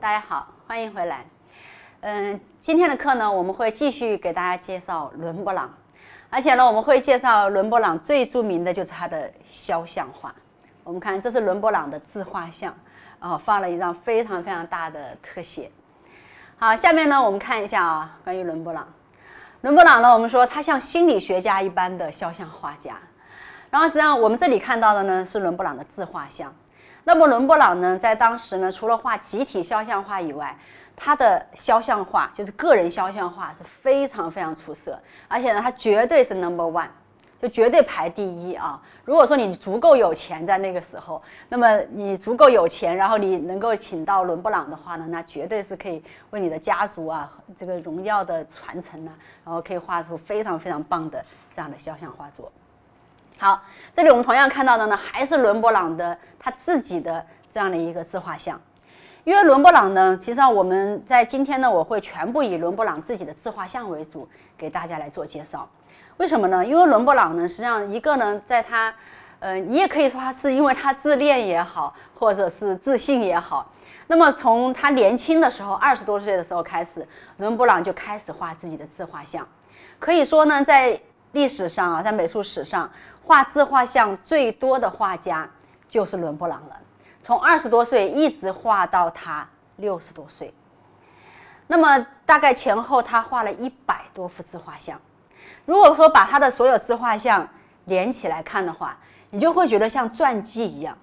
大家好，欢迎回来。嗯，今天的课呢，我们会继续给大家介绍伦勃朗，而且呢，我们会介绍伦勃朗最著名的就是他的肖像画。我们看，这是伦勃朗的自画像，啊，放了一张非常非常大的特写。好，下面呢，我们看一下啊，关于伦勃朗。伦勃朗呢，我们说他像心理学家一般的肖像画家。然后实际上我们这里看到的呢，是伦勃朗的自画像。那么伦勃朗呢，在当时呢，除了画集体肖像画以外，他的肖像画就是个人肖像画是非常非常出色，而且呢，他绝对是 number one，就绝对排第一啊！如果说你足够有钱，在那个时候，那么你足够有钱，然后你能够请到伦勃朗的话呢，那绝对是可以为你的家族啊这个荣耀的传承呢，然后可以画出非常非常棒的这样的肖像画作。好，这里我们同样看到的呢，还是伦勃朗的他自己的这样的一个自画像。因为伦勃朗呢，其实上我们在今天呢，我会全部以伦勃朗自己的自画像为主，给大家来做介绍。为什么呢？因为伦勃朗呢，实际上一个呢，在他，呃，你也可以说他是因为他自恋也好，或者是自信也好。那么从他年轻的时候，二十多岁的时候开始，伦勃朗就开始画自己的自画像。可以说呢，在历史上啊，在美术史上，画自画像最多的画家就是伦勃朗了。从二十多岁一直画到他六十多岁，那么大概前后他画了一百多幅自画像。如果说把他的所有自画像连起来看的话，你就会觉得像传记一样，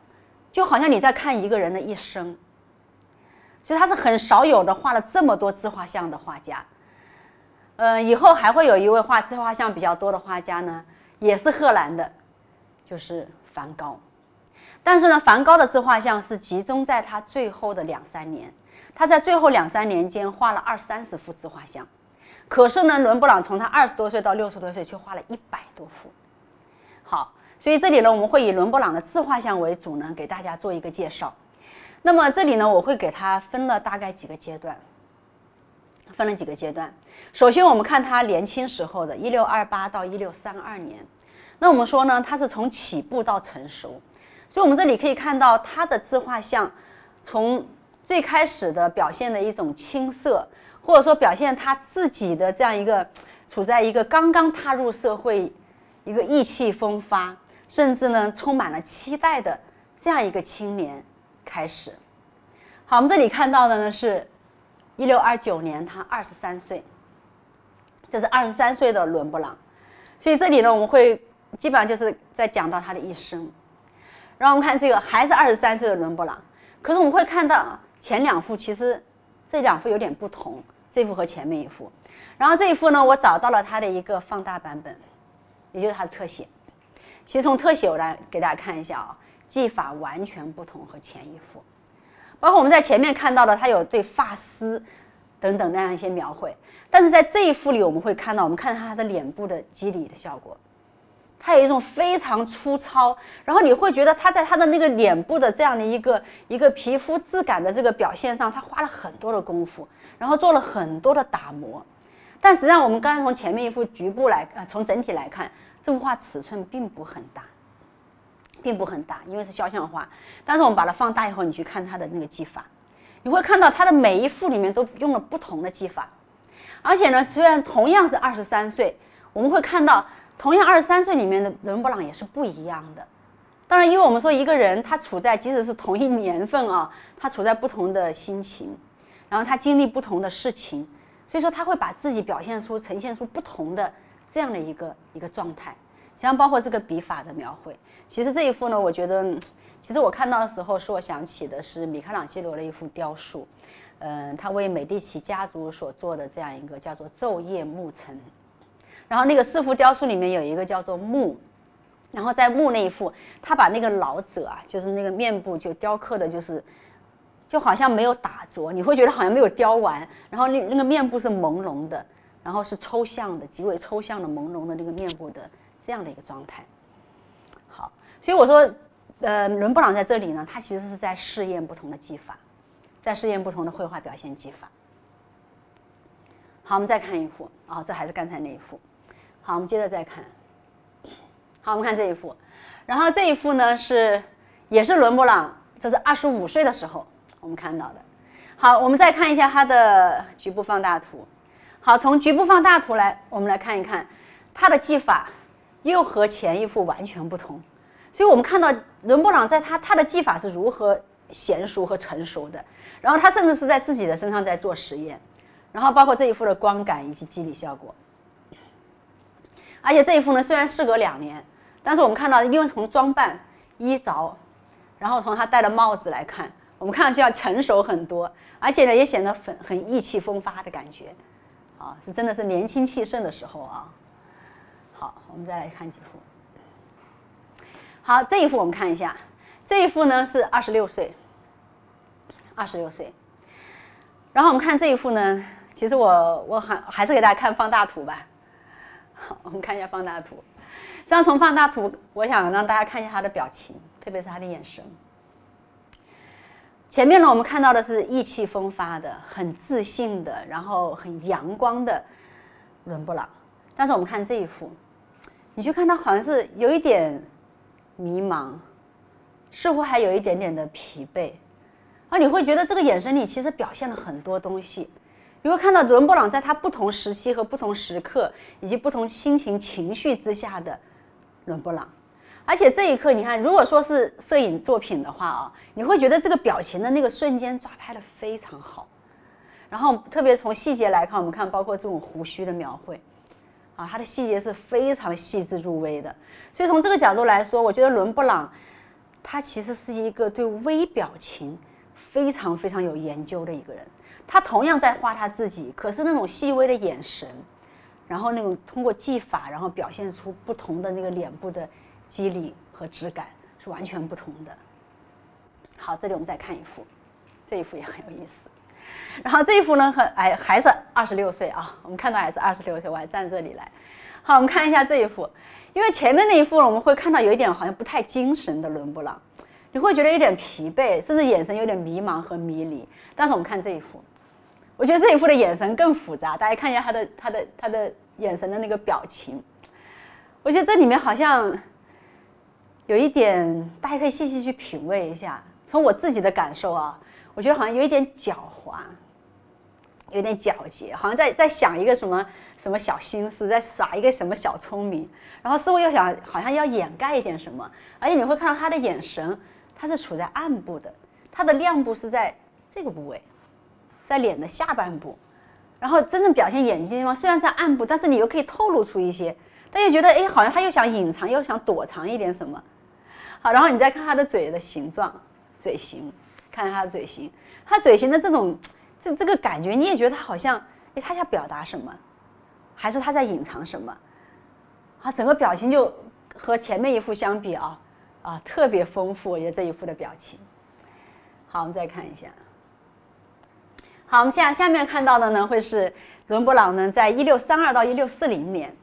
就好像你在看一个人的一生。所以他是很少有的画了这么多自画像的画家。嗯，以后还会有一位画自画像比较多的画家呢，也是荷兰的，就是梵高。但是呢，梵高的自画像是集中在他最后的两三年，他在最后两三年间画了二三十幅自画像。可是呢，伦勃朗从他二十多岁到六十多岁却画了一百多幅。好，所以这里呢，我们会以伦勃朗的自画像为主呢，给大家做一个介绍。那么这里呢，我会给他分了大概几个阶段。分了几个阶段，首先我们看他年轻时候的1628到1632年，那我们说呢，他是从起步到成熟，所以我们这里可以看到他的自画像，从最开始的表现的一种青涩，或者说表现他自己的这样一个处在一个刚刚踏入社会，一个意气风发，甚至呢充满了期待的这样一个青年开始。好，我们这里看到的呢是。一六二九年，他二十三岁，这是二十三岁的伦勃朗，所以这里呢，我们会基本上就是在讲到他的一生。然后我们看这个还是二十三岁的伦勃朗，可是我们会看到前两幅其实这两幅有点不同，这幅和前面一幅。然后这一幅呢，我找到了他的一个放大版本，也就是他的特写。其实从特写我来给大家看一下啊，技法完全不同和前一幅。包括我们在前面看到的，它有对发丝等等那样一些描绘，但是在这一幅里，我们会看到，我们看到他的脸部的肌理的效果，它有一种非常粗糙，然后你会觉得他在他的那个脸部的这样的一个一个皮肤质感的这个表现上，他花了很多的功夫，然后做了很多的打磨，但实际上我们刚才从前面一幅局部来，呃，从整体来看，这幅画尺寸并不很大。并不很大，因为是肖像画。但是我们把它放大以后，你去看它的那个技法，你会看到它的每一幅里面都用了不同的技法。而且呢，虽然同样是二十三岁，我们会看到同样二十三岁里面的伦勃朗也是不一样的。当然，因为我们说一个人他处在即使是同一年份啊，他处在不同的心情，然后他经历不同的事情，所以说他会把自己表现出、呈现出不同的这样的一个一个状态。像包括这个笔法的描绘，其实这一幅呢，我觉得，其实我看到的时候，是我想起的是米开朗基罗的一幅雕塑，嗯，他为美第奇家族所做的这样一个叫做昼夜暮城，然后那个四幅雕塑里面有一个叫做墓，然后在墓那一幅，他把那个老者啊，就是那个面部就雕刻的，就是就好像没有打着，你会觉得好像没有雕完，然后那那个面部是朦胧的，然后是抽象的，极为抽象的朦胧的那个面部的。这样的一个状态，好，所以我说，呃，伦勃朗在这里呢，他其实是在试验不同的技法，在试验不同的绘画表现技法。好，我们再看一幅，啊，这还是刚才那一幅。好，我们接着再看。好，我们看这一幅，然后这一幅呢是也是伦勃朗，这是二十五岁的时候我们看到的。好，我们再看一下它的局部放大图。好，从局部放大图来，我们来看一看它的技法又和前一幅完全不同。所以我们看到伦勃朗在他他的技法是如何娴熟和成熟的，然后他甚至是在自己的身上在做实验，然后包括这一幅的光感以及肌理效果。而且这一幅呢，虽然事隔两年，但是我们看到，因为从装扮、衣着，然后从他戴的帽子来看，我们看上去要成熟很多，而且呢，也显得很很意气风发的感觉，啊，是真的是年轻气盛的时候啊。好，我们再来看几幅。好，这一幅我们看一下，这一幅呢是二十六岁，二十六岁。然后我们看这一幅呢，其实我我还还是给大家看放大图吧。好，我们看一下放大图。这样从放大图，我想让大家看一下他的表情，特别是他的眼神。前面呢，我们看到的是意气风发的、很自信的，然后很阳光的伦勃朗。但是我们看这一幅，你去看他好像是有一点迷茫，似乎还有一点点的疲惫，啊，你会觉得这个眼神里其实表现了很多东西。你会看到伦勃朗在他不同时期和不同时刻以及不同心情情绪之下的伦勃朗。而且这一刻，你看，如果说是摄影作品的话啊，你会觉得这个表情的那个瞬间抓拍的非常好。然后特别从细节来看，我们看包括这种胡须的描绘，啊，它的细节是非常细致入微的。所以从这个角度来说，我觉得伦勃朗他其实是一个对微表情非常非常有研究的一个人。他同样在画他自己，可是那种细微的眼神，然后那种通过技法，然后表现出不同的那个脸部的。肌理和质感是完全不同的。好，这里我们再看一幅，这一幅也很有意思。然后这一幅呢，很哎，还是二十六岁啊，我们看到还是二十六岁，我还站这里来。好，我们看一下这一幅，因为前面那一幅我们会看到有一点好像不太精神的伦勃朗，你会觉得有点疲惫，甚至眼神有点迷茫和迷离。但是我们看这一幅，我觉得这一幅的眼神更复杂，大家看一下他的他的他的眼神的那个表情，我觉得这里面好像。有一点，大家可以细细去品味一下。从我自己的感受啊，我觉得好像有一点狡猾，有点狡黠，好像在在想一个什么什么小心思，在耍一个什么小聪明，然后似乎又想好像要掩盖一点什么。而且你会看到他的眼神，他是处在暗部的，他的亮部是在这个部位，在脸的下半部。然后真正表现眼睛的地方虽然在暗部，但是你又可以透露出一些，但又觉得哎，好像他又想隐藏，又想躲藏一点什么。好，然后你再看他的嘴的形状，嘴型，看他的嘴型，他嘴型的这种这这个感觉，你也觉得他好像，哎，他想表达什么，还是他在隐藏什么？啊，整个表情就和前面一幅相比啊，啊，特别丰富，我觉得这一幅的表情。好，我们再看一下。好，我们下下面看到的呢，会是伦勃朗呢，在一六三二到一六四零年，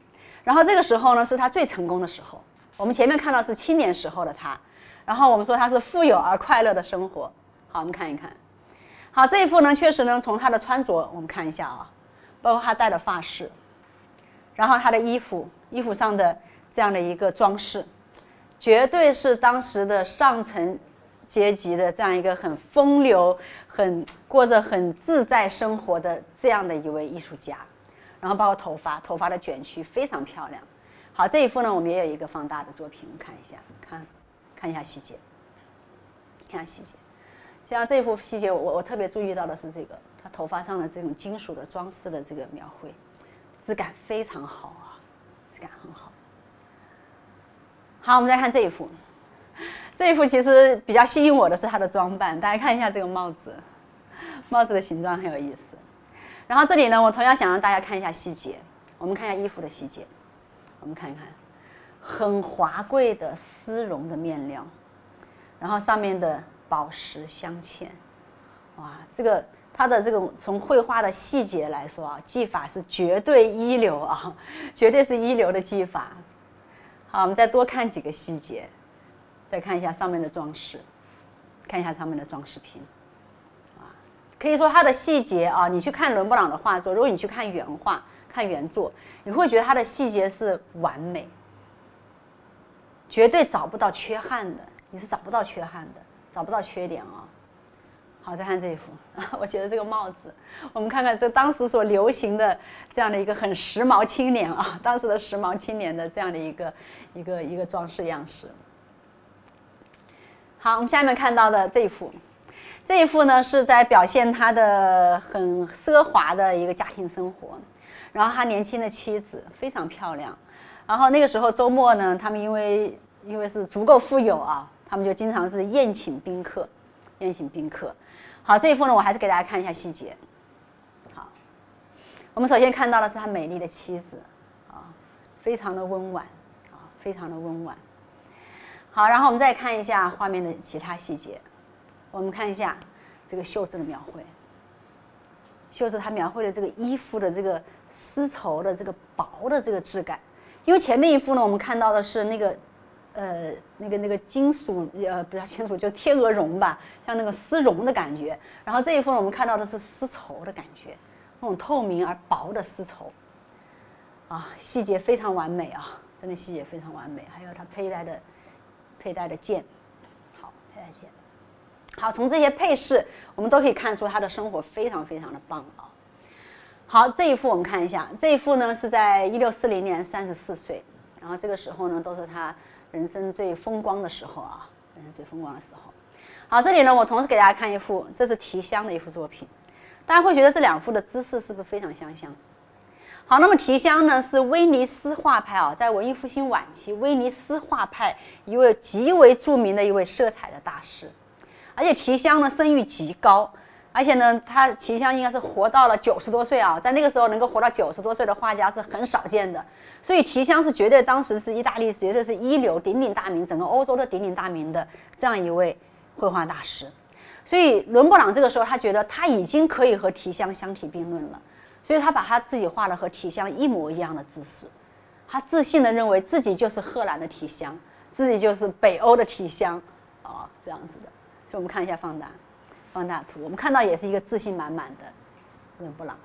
然后这个时候呢，是他最成功的时候。我们前面看到是青年时候的他，然后我们说他是富有而快乐的生活。好，我们看一看。好，这一幅呢，确实呢，从他的穿着，我们看一下啊，包括他戴的发饰，然后他的衣服，衣服上的这样的一个装饰，绝对是当时的上层阶级的这样一个很风流、很过着很自在生活的这样的一位艺术家。然后包括头发，头发的卷曲非常漂亮。好，这一幅呢，我们也有一个放大的作品，我们看一下，看，看一下细节，看下细节。像这一幅细节，我我特别注意到的是这个，他头发上的这种金属的装饰的这个描绘，质感非常好啊，质感很好。好，我们再看这一幅，这一幅其实比较吸引我的是他的装扮，大家看一下这个帽子，帽子的形状很有意思。然后这里呢，我同样想让大家看一下细节，我们看一下衣服的细节。我们看一看，很华贵的丝绒的面料，然后上面的宝石镶嵌，哇，这个它的这种从绘画的细节来说啊，技法是绝对一流啊，绝对是一流的技法。好，我们再多看几个细节，再看一下上面的装饰，看一下上面的装饰品，啊，可以说它的细节啊，你去看伦勃朗的画作，如果你去看原画。看原作，你会觉得它的细节是完美，绝对找不到缺憾的，你是找不到缺憾的，找不到缺点啊。好，再看这一幅，我觉得这个帽子，我们看看这当时所流行的这样的一个很时髦青年啊，当时的时髦青年的这样的一个一个一个装饰样式。好，我们下面看到的这一幅，这一幅呢是在表现他的很奢华的一个家庭生活，然后他年轻的妻子非常漂亮，然后那个时候周末呢，他们因为因为是足够富有啊，他们就经常是宴请宾客，宴请宾客。好，这一幅呢，我还是给大家看一下细节。好，我们首先看到的是他美丽的妻子，啊，非常的温婉，啊，非常的温婉。好，然后我们再看一下画面的其他细节。我们看一下这个袖子的描绘，袖子它描绘了这个衣服的这个丝绸的这个薄的这个质感。因为前面一幅呢，我们看到的是那个。呃，那个那个金属，呃，不叫金属，就天鹅绒吧，像那个丝绒的感觉。然后这一幅我们看到的是丝绸的感觉，那种透明而薄的丝绸，啊，细节非常完美啊，真的细节非常完美。还有它佩戴的佩戴的剑，好，佩戴剑，好，从这些配饰我们都可以看出他的生活非常非常的棒啊。好，这一幅我们看一下，这一幅呢是在一六四零年，三十四岁，然后这个时候呢都是他。人生最风光的时候啊，人生最风光的时候。好，这里呢，我同时给大家看一幅，这是提香的一幅作品。大家会觉得这两幅的姿势是不是非常相像？好，那么提香呢是威尼斯画派啊，在文艺复兴晚期，威尼斯画派一位极为著名的一位色彩的大师，而且提香呢声誉极高。而且呢，他提香应该是活到了九十多岁啊，在那个时候能够活到九十多岁的画家是很少见的，所以提香是绝对当时是意大利绝对是一流、鼎鼎大名，整个欧洲的鼎鼎大名的这样一位绘画大师。所以伦勃朗这个时候他觉得他已经可以和提香相提并论了，所以他把他自己画的和提香一模一样的姿势，他自信的认为自己就是荷兰的提香，自己就是北欧的提香啊，这样子的。所以我们看一下放大。放大图，我们看到也是一个自信满满的伦勃朗。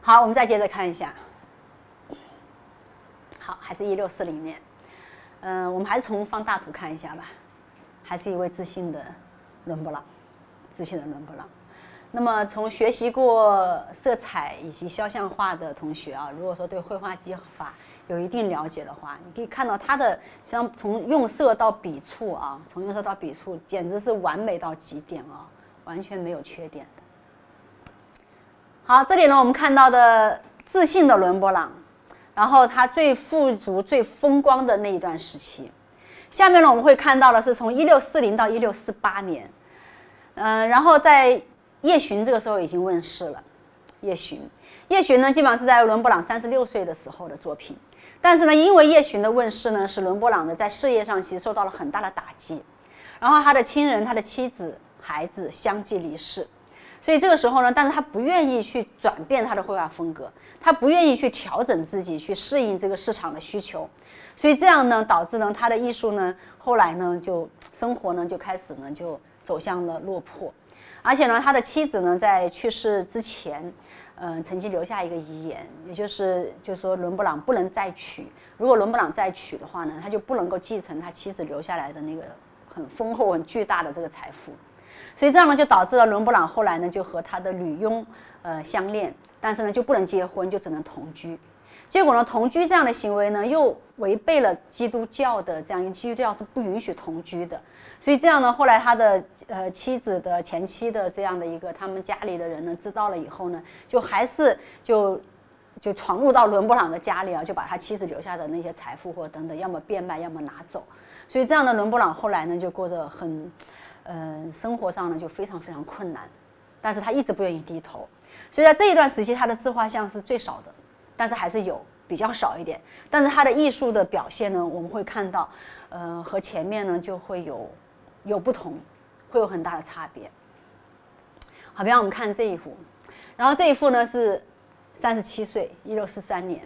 好，我们再接着看一下。好，还是一六四零年。嗯，我们还是从放大图看一下吧。还是一位自信的伦勃朗，自信的伦勃朗。那么，从学习过色彩以及肖像画的同学啊，如果说对绘画技法，有一定了解的话，你可以看到它的像从用色到笔触啊，从用色到笔触，简直是完美到极点啊，完全没有缺点的。好，这里呢，我们看到的自信的伦勃朗，然后他最富足、最风光的那一段时期。下面呢，我们会看到的是从一六四零到一六四八年，嗯，然后在《夜巡》这个时候已经问世了，《夜巡》。《夜巡》呢，基本上是在伦勃朗三十六岁的时候的作品。但是呢，因为《夜巡》的问世呢，使伦勃朗呢在事业上其实受到了很大的打击，然后他的亲人、他的妻子、孩子相继离世，所以这个时候呢，但是他不愿意去转变他的绘画风格，他不愿意去调整自己，去适应这个市场的需求，所以这样呢，导致呢他的艺术呢后来呢就生活呢就开始呢就走向了落魄，而且呢，他的妻子呢在去世之前。嗯，曾经留下一个遗言，也就是，就是说伦勃朗不能再娶。如果伦勃朗再娶的话呢，他就不能够继承他妻子留下来的那个很丰厚、很巨大的这个财富。所以这样呢，就导致了伦勃朗后来呢，就和他的女佣呃相恋，但是呢，就不能结婚，就只能同居。结果呢，同居这样的行为呢，又违背了基督教的这样一个基督教是不允许同居的。所以这样呢，后来他的呃妻子的前妻的这样的一个他们家里的人呢，知道了以后呢，就还是就就闯入到伦勃朗的家里啊，就把他妻子留下的那些财富或等等，要么变卖，要么拿走。所以这样的伦勃朗后来呢，就过着很嗯生活上呢就非常非常困难，但是他一直不愿意低头。所以在这一段时期，他的自画像是最少的。但是还是有比较少一点，但是他的艺术的表现呢，我们会看到，呃，和前面呢就会有有不同，会有很大的差别。好，比方我们看这一幅，然后这一幅呢是三十七岁，一六四三年，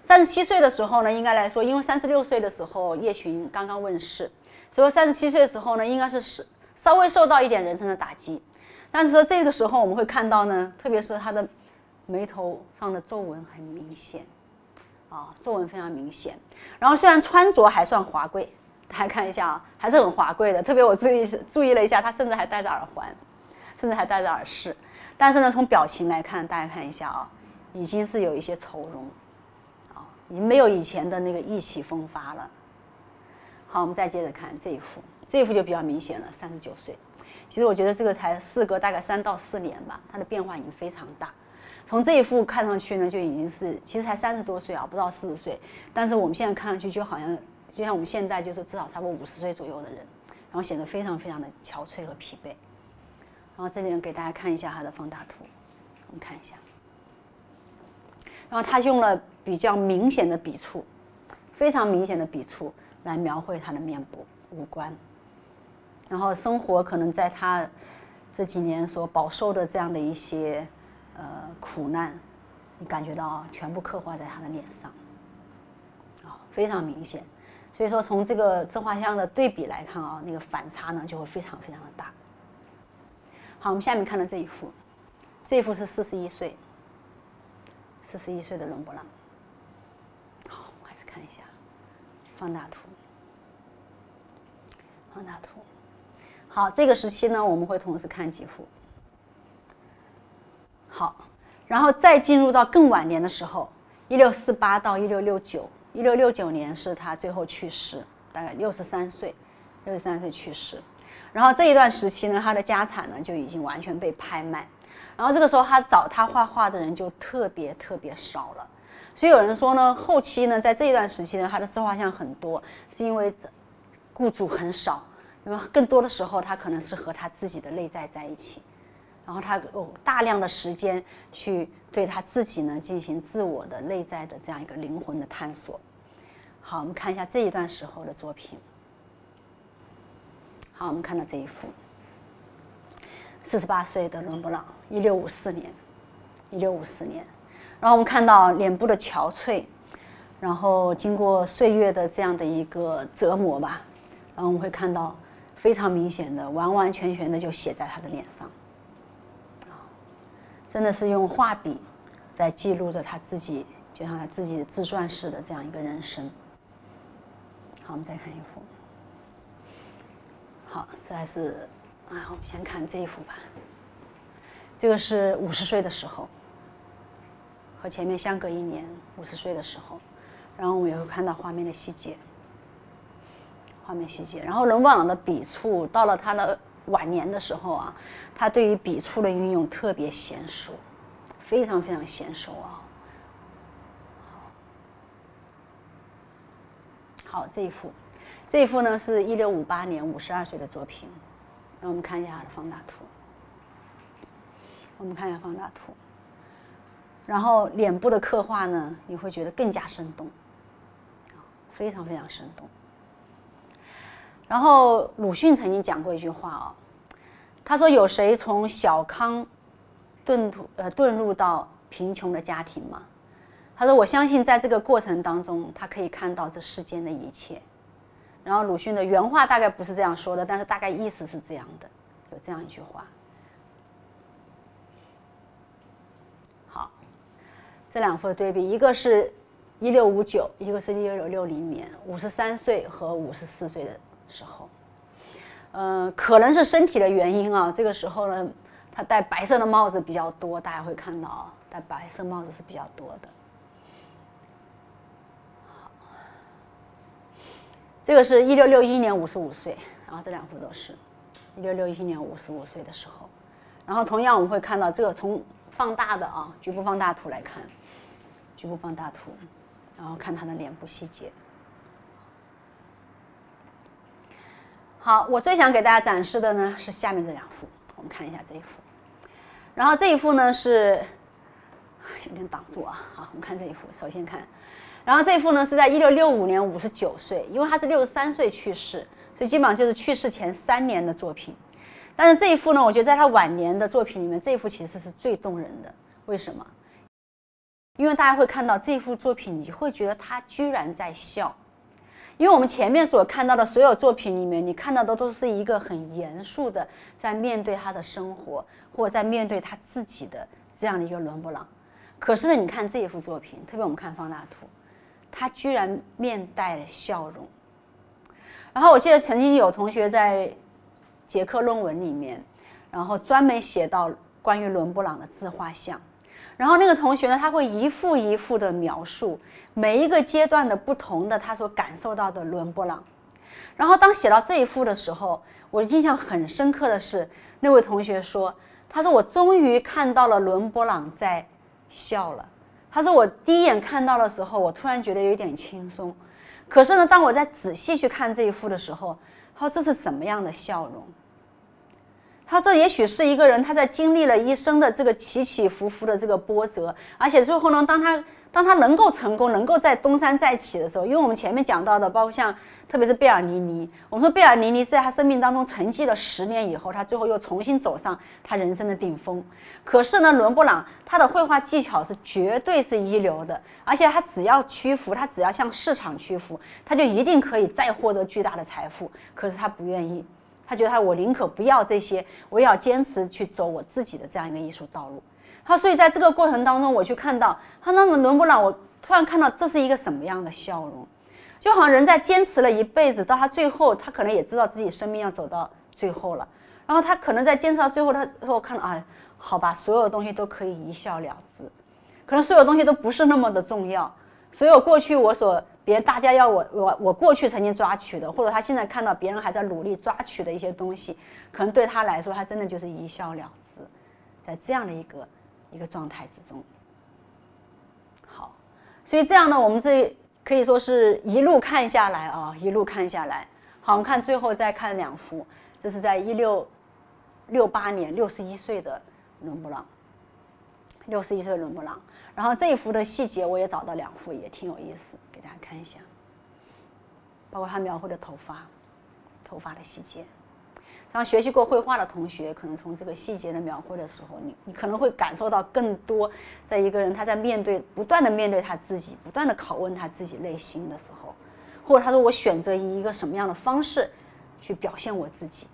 三十七岁的时候呢，应该来说，因为三十六岁的时候叶群刚刚问世，所以三十七岁的时候呢，应该是是稍微受到一点人生的打击，但是说这个时候我们会看到呢，特别是他的。眉头上的皱纹很明显，啊，皱纹非常明显。然后虽然穿着还算华贵，大家看一下啊，还是很华贵的。特别我注意注意了一下，他甚至还戴着耳环，甚至还戴着耳饰。但是呢，从表情来看，大家看一下啊，已经是有一些愁容，啊，已经没有以前的那个意气风发了。好，我们再接着看这一幅，这一幅就比较明显了，三十九岁。其实我觉得这个才事隔大概三到四年吧，它的变化已经非常大。从这一幅看上去呢，就已经是其实才三十多岁啊，不到四十岁。但是我们现在看上去就好像，就像我们现在就是至少差不多五十岁左右的人，然后显得非常非常的憔悴和疲惫。然后这里呢给大家看一下它的放大图，我们看一下。然后他用了比较明显的笔触，非常明显的笔触来描绘他的面部五官。然后生活可能在他这几年所饱受的这样的一些。呃，苦难，你感觉到全部刻画在他的脸上，啊，非常明显。所以说，从这个自画像的对比来看啊，那个反差呢就会非常非常的大。好，我们下面看的这一幅，这一幅是四十一岁，四十一岁的伦勃朗。好，我们还是看一下放大图，放大图。好，这个时期呢，我们会同时看几幅。好，然后再进入到更晚年的时候，一六四八到一六六九，一六六九年是他最后去世，大概六十三岁，六十三岁去世。然后这一段时期呢，他的家产呢就已经完全被拍卖，然后这个时候他找他画画的人就特别特别少了。所以有人说呢，后期呢，在这一段时期呢，他的自画像很多，是因为雇主很少，因为更多的时候他可能是和他自己的内在在一起。然后他有大量的时间去对他自己呢进行自我的内在的这样一个灵魂的探索。好，我们看一下这一段时候的作品。好，我们看到这一幅，四十八岁的伦勃朗，一六五四年，一六五四年。然后我们看到脸部的憔悴，然后经过岁月的这样的一个折磨吧，然后我们会看到非常明显的，完完全全的就写在他的脸上。真的是用画笔在记录着他自己，就像他自己自传式的这样一个人生。好，我们再看一幅。好，这还是啊，我们先看这一幅吧。这个是五十岁的时候，和前面相隔一年，五十岁的时候。然后我们也会看到画面的细节，画面细节。然后伦勃朗的笔触到了他的。晚年的时候啊，他对于笔触的运用特别娴熟，非常非常娴熟啊。好，这一幅，这一幅呢是一六五八年五十二岁的作品。那我们看一下它的放大图，我们看一下放大图。然后脸部的刻画呢，你会觉得更加生动，非常非常生动。然后鲁迅曾经讲过一句话啊，他说：“有谁从小康遁土呃遁入到贫穷的家庭吗？”他说：“我相信在这个过程当中，他可以看到这世间的一切。”然后鲁迅的原话大概不是这样说的，但是大概意思是这样的，有这样一句话。好，这两幅的对比，一个是一六五九，一个是一六六零年，五十三岁和五十四岁的。时候，呃，可能是身体的原因啊。这个时候呢，他戴白色的帽子比较多，大家会看到啊，戴白色帽子是比较多的。这个是一六六一年五十五岁，然后这两幅都是一六六一年五十五岁的时候。然后同样我们会看到这个从放大的啊局部放大图来看，局部放大图，然后看他的脸部细节。好，我最想给大家展示的呢是下面这两幅，我们看一下这一幅，然后这一幅呢是有点挡住啊。好，我们看这一幅，首先看，然后这一幅呢是在一六六五年五十九岁，因为他是六十三岁去世，所以基本上就是去世前三年的作品。但是这一幅呢，我觉得在他晚年的作品里面，这一幅其实是最动人的。为什么？因为大家会看到这幅作品，你会觉得他居然在笑。因为我们前面所看到的所有作品里面，你看到的都是一个很严肃的在面对他的生活，或者在面对他自己的这样的一个伦勃朗。可是呢，你看这一幅作品，特别我们看放大图，他居然面带笑容，然后我记得曾经有同学在结课论文里面，然后专门写到关于伦勃朗的自画像。然后那个同学呢，他会一幅一幅的描述每一个阶段的不同的他所感受到的伦勃朗。然后当写到这一幅的时候，我印象很深刻的是，那位同学说：“他说我终于看到了伦勃朗在笑了。他说我第一眼看到的时候，我突然觉得有一点轻松。可是呢，当我在仔细去看这一幅的时候，他说这是什么样的笑容？”他这也许是一个人，他在经历了一生的这个起起伏伏的这个波折，而且最后呢，当他当他能够成功，能够在东山再起的时候，因为我们前面讲到的，包括像特别是贝尔尼尼，我们说贝尔尼尼在他生命当中沉寂了十年以后，他最后又重新走上他人生的顶峰。可是呢，伦勃朗他的绘画技巧是绝对是一流的，而且他只要屈服，他只要向市场屈服，他就一定可以再获得巨大的财富。可是他不愿意。他觉得他我宁可不要这些，我也要坚持去走我自己的这样一个艺术道路。他所以在这个过程当中，我去看到他那么伦勃朗，我突然看到这是一个什么样的笑容，就好像人在坚持了一辈子，到他最后，他可能也知道自己生命要走到最后了。然后他可能在坚持到最后，他最后看到啊，好吧，所有的东西都可以一笑了之，可能所有东西都不是那么的重要，所有过去我所。别大家要我我我过去曾经抓取的，或者他现在看到别人还在努力抓取的一些东西，可能对他来说，他真的就是一笑了之，在这样的一个一个状态之中。好，所以这样呢，我们这可以说是一路看下来啊，一路看下来。好，我们看最后再看两幅，这是在一六六八年六十一岁的伦勃朗，六十一岁伦勃朗。然后这一幅的细节我也找到两幅，也挺有意思。大家看一下，包括他描绘的头发，头发的细节。然后学习过绘画的同学，可能从这个细节的描绘的时候，你你可能会感受到更多。在一个人他在面对不断的面对他自己，不断的拷问他自己内心的时候，或者他说我选择以一个什么样的方式去表现我自己，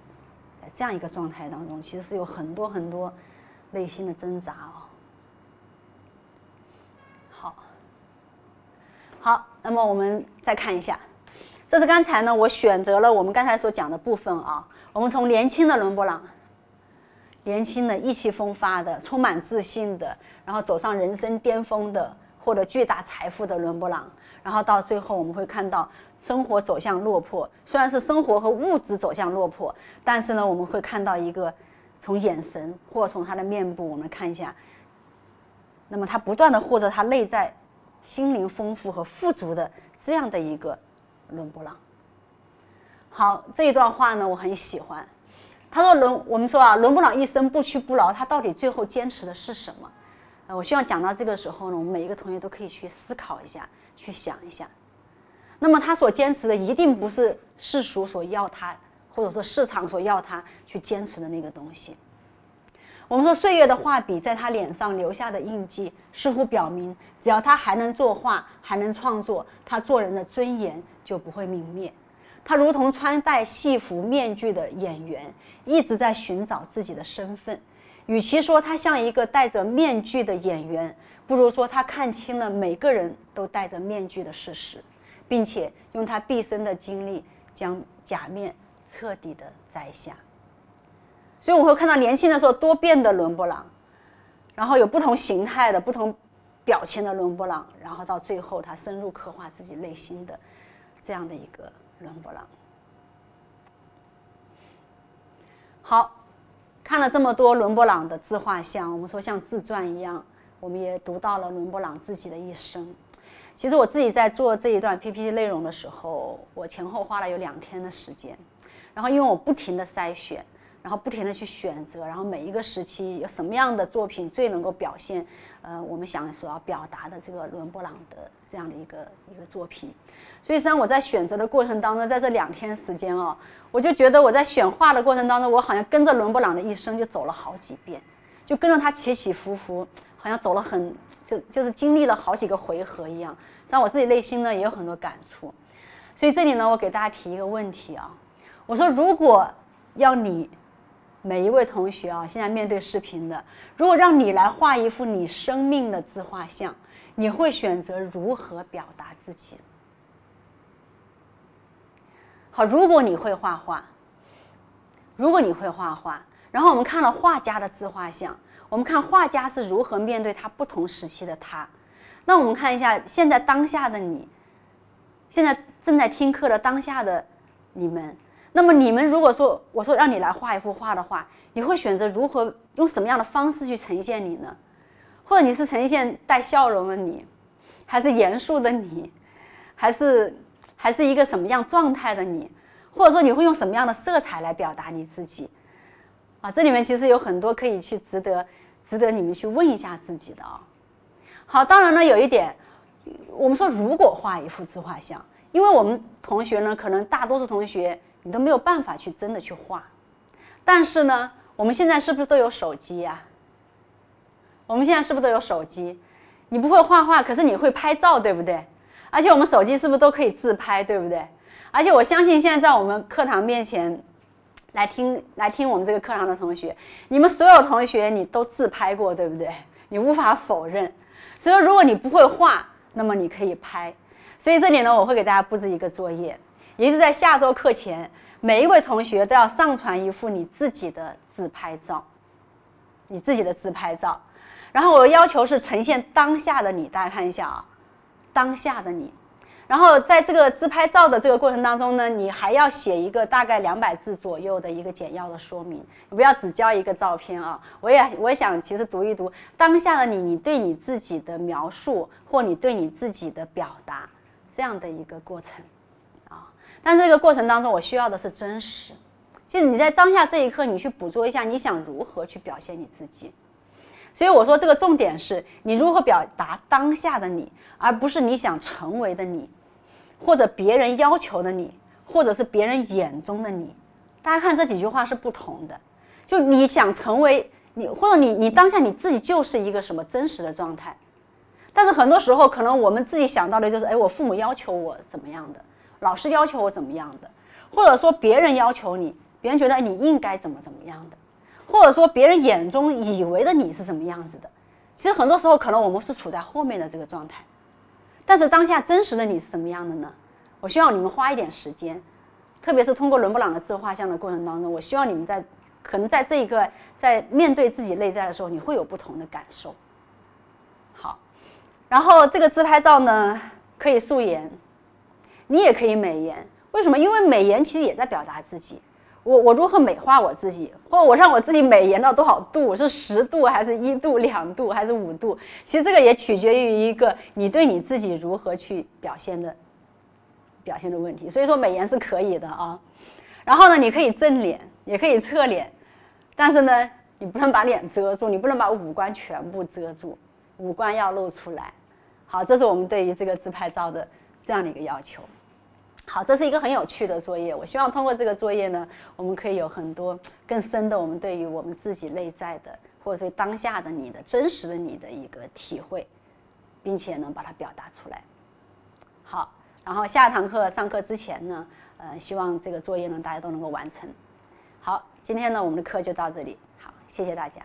在这样一个状态当中，其实是有很多很多内心的挣扎哦。好好，那么我们再看一下，这是刚才呢，我选择了我们刚才所讲的部分啊。我们从年轻的伦勃朗，年轻的意气风发的、充满自信的，然后走上人生巅峰的、获得巨大财富的伦勃朗，然后到最后我们会看到生活走向落魄。虽然是生活和物质走向落魄，但是呢，我们会看到一个从眼神或从他的面部，我们看一下，那么他不断的获得他内在。心灵丰富和富足的这样的一个伦勃朗。好，这一段话呢，我很喜欢。他说：“伦，我们说啊，伦勃朗一生不屈不挠，他到底最后坚持的是什么？”呃，我希望讲到这个时候呢，我们每一个同学都可以去思考一下，去想一下。那么他所坚持的一定不是世俗所要他，或者说市场所要他去坚持的那个东西。我们说，岁月的画笔在他脸上留下的印记，似乎表明，只要他还能作画，还能创作，他做人的尊严就不会泯灭。他如同穿戴戏服面具的演员，一直在寻找自己的身份。与其说他像一个戴着面具的演员，不如说他看清了每个人都戴着面具的事实，并且用他毕生的精力将假面彻底的摘下。所以我会看到年轻的时候多变的伦勃朗，然后有不同形态的不同表情的伦勃朗，然后到最后他深入刻画自己内心的这样的一个伦勃朗。好，看了这么多伦勃朗的自画像，我们说像自传一样，我们也读到了伦勃朗自己的一生。其实我自己在做这一段 PPT 内容的时候，我前后花了有两天的时间，然后因为我不停的筛选。然后不停的去选择，然后每一个时期有什么样的作品最能够表现，呃，我们想所要表达的这个伦勃朗的这样的一个一个作品。所以实际上我在选择的过程当中，在这两天时间哦，我就觉得我在选画的过程当中，我好像跟着伦勃朗的一生就走了好几遍，就跟着他起起伏伏，好像走了很就就是经历了好几个回合一样。实际上我自己内心呢也有很多感触。所以这里呢，我给大家提一个问题啊，我说如果要你。每一位同学啊，现在面对视频的，如果让你来画一幅你生命的自画像，你会选择如何表达自己？好。如果你会画画，如果你会画画，然后我们看了画家的自画像，我们看画家是如何面对他不同时期的他。那我们看一下现在当下的你，现在正在听课的当下的你们。那么你们如果说我说让你来画一幅画的话，你会选择如何用什么样的方式去呈现你呢？或者你是呈现带笑容的你，还是严肃的你，还是还是一个什么样状态的你？或者说你会用什么样的色彩来表达你自己？啊，这里面其实有很多可以去值得值得你们去问一下自己的啊。好，当然呢，有一点，我们说如果画一幅自画像，因为我们同学呢，可能大多数同学。你都没有办法去真的去画，但是呢，我们现在是不是都有手机呀？我们现在是不是都有手机？你不会画画，可是你会拍照，对不对？而且我们手机是不是都可以自拍，对不对？而且我相信现在在我们课堂面前来听来听我们这个课堂的同学，你们所有同学你都自拍过，对不对？你无法否认。所以说，如果你不会画，那么你可以拍。所以这里呢，我会给大家布置一个作业。也就是在下周课前，每一位同学都要上传一幅你自己的自拍照，你自己的自拍照。然后我要求是呈现当下的你，大家看一下啊，当下的你。然后在这个自拍照的这个过程当中呢，你还要写一个大概两百字左右的一个简要的说明，不要只交一个照片啊。我也我也想其实读一读当下的你，你对你自己的描述或你对你自己的表达这样的一个过程。但这个过程当中，我需要的是真实，就是你在当下这一刻，你去捕捉一下，你想如何去表现你自己。所以我说，这个重点是你如何表达当下的你，而不是你想成为的你，或者别人要求的你，或者是别人眼中的你。大家看这几句话是不同的，就你想成为你，或者你你当下你自己就是一个什么真实的状态。但是很多时候，可能我们自己想到的就是，哎，我父母要求我怎么样的。老师要求我怎么样的，或者说别人要求你，别人觉得你应该怎么怎么样的，或者说别人眼中以为的你是什么样子的，其实很多时候可能我们是处在后面的这个状态，但是当下真实的你是什么样的呢？我希望你们花一点时间，特别是通过伦勃朗的自画像的过程当中，我希望你们在可能在这一个在面对自己内在的时候，你会有不同的感受。好，然后这个自拍照呢，可以素颜。你也可以美颜，为什么？因为美颜其实也在表达自己。我我如何美化我自己，或者我让我自己美颜到多少度？是十度还是一度、两度还是五度？其实这个也取决于一个你对你自己如何去表现的表现的问题。所以说美颜是可以的啊。然后呢，你可以正脸，也可以侧脸，但是呢，你不能把脸遮住，你不能把五官全部遮住，五官要露出来。好，这是我们对于这个自拍照的这样的一个要求。好，这是一个很有趣的作业。我希望通过这个作业呢，我们可以有很多更深的我们对于我们自己内在的，或者说当下的你的真实的你的一个体会，并且能把它表达出来。好，然后下一堂课上课之前呢，呃，希望这个作业呢大家都能够完成。好，今天呢我们的课就到这里。好，谢谢大家。